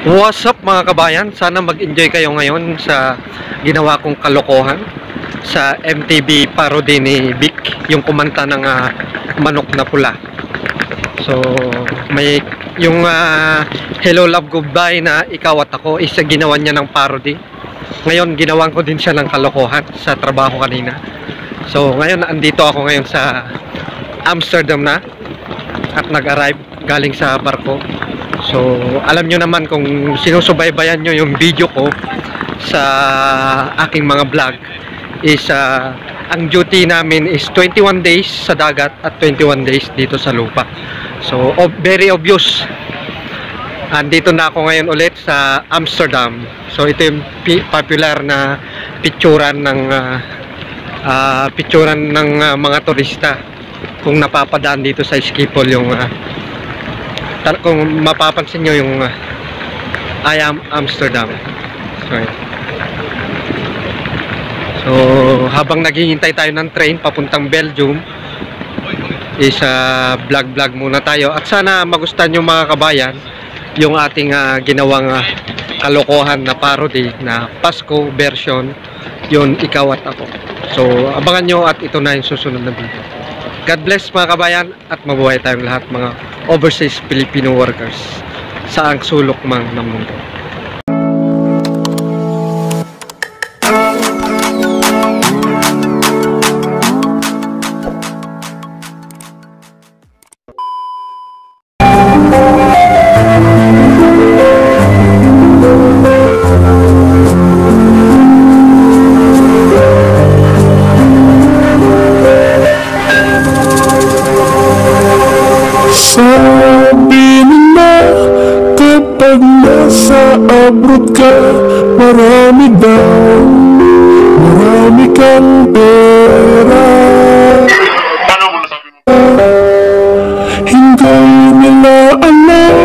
What's up mga kabayan? Sana mag-enjoy kayo ngayon sa ginawa kong kalokohan sa MTV parody ni Vic, yung kumanta ng ah, manok na pula. So, may yung ah, Hello Love Goodbye na ikaw at ako is ginawa niya ng parody. Ngayon, ginawan ko din siya ng kalokohan sa trabaho kanina. So, ngayon, andito ako ngayon sa Amsterdam na at nag-arrive galing sa barko. So, alam nyo naman kung sinusubaybayan nyo yung video ko sa aking mga vlog is ah, ang duty namin is 21 days sa dagat at 21 days dito sa lupa. So, ob- very obvious. Andito na ako ngayon ulit sa Amsterdam. So, ito yung popular na picturan ng ah, ah, picturan ng ah, mga turista kung napapadaan dito sa Schiphol yung tal- kung mapapansin nyo yung uh, I am Amsterdam. So, so habang naghihintay tayo ng train papuntang Belgium is uh, vlog vlog muna tayo. At sana magustuhan yung mga kabayan yung ating ah, ginawang ah, kalokohan na parody na Pasko version yun ikaw at ako. So abangan nyo at ito na yung susunod na video God bless mga kabayan at mabuhay tayong lahat mga overseas Filipino workers sa ang sulok mang ng mundo. Sabi nila kapag nasa abroad ka Marami daw, marami kang pera. Hindi nila alam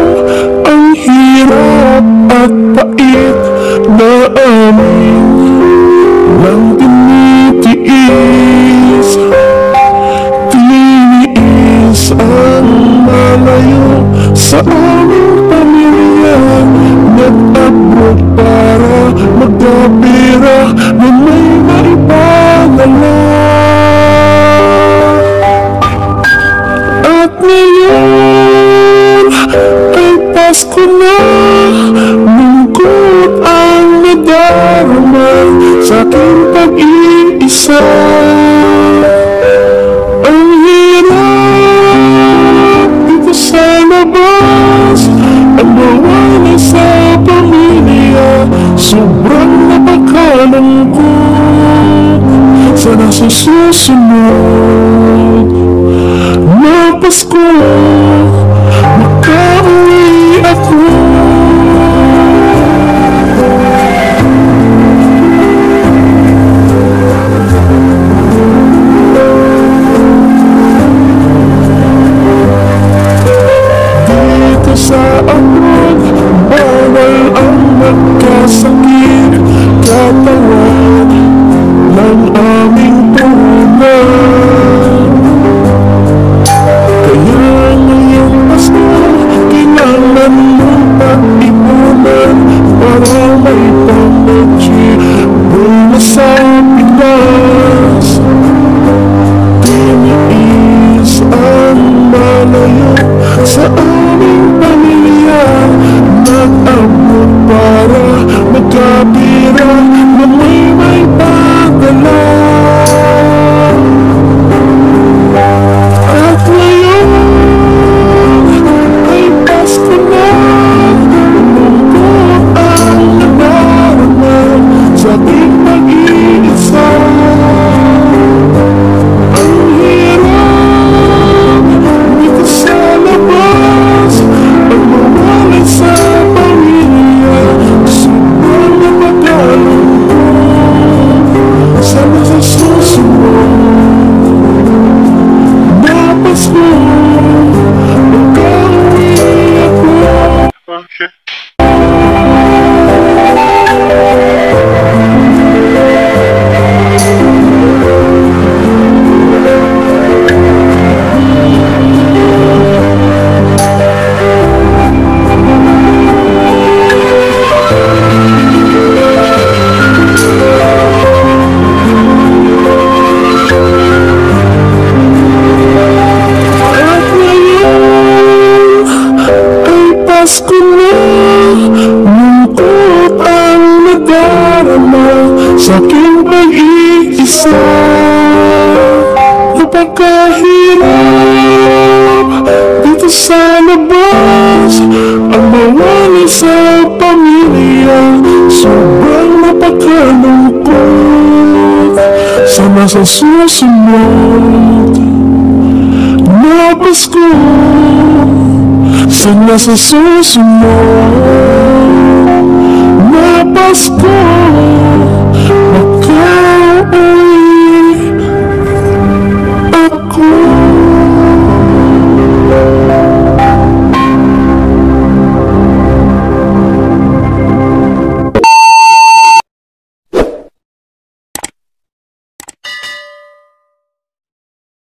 ang hirap at pait na amin Pasko na Lungkot ang nadarama sa aking pag-iisa. Ang hirap dito sa labas Ang mawala sa pamilya. Sobrang napakalungkot Sana sa susunod na Pasko sa akin Bawal ang magkasakit. napakahirap Dito sa labas Ang mawala sa pamilya. Sobrang napakalungkot Sana sa susunod Na Pasko. Sana sa susunod Na Pasko.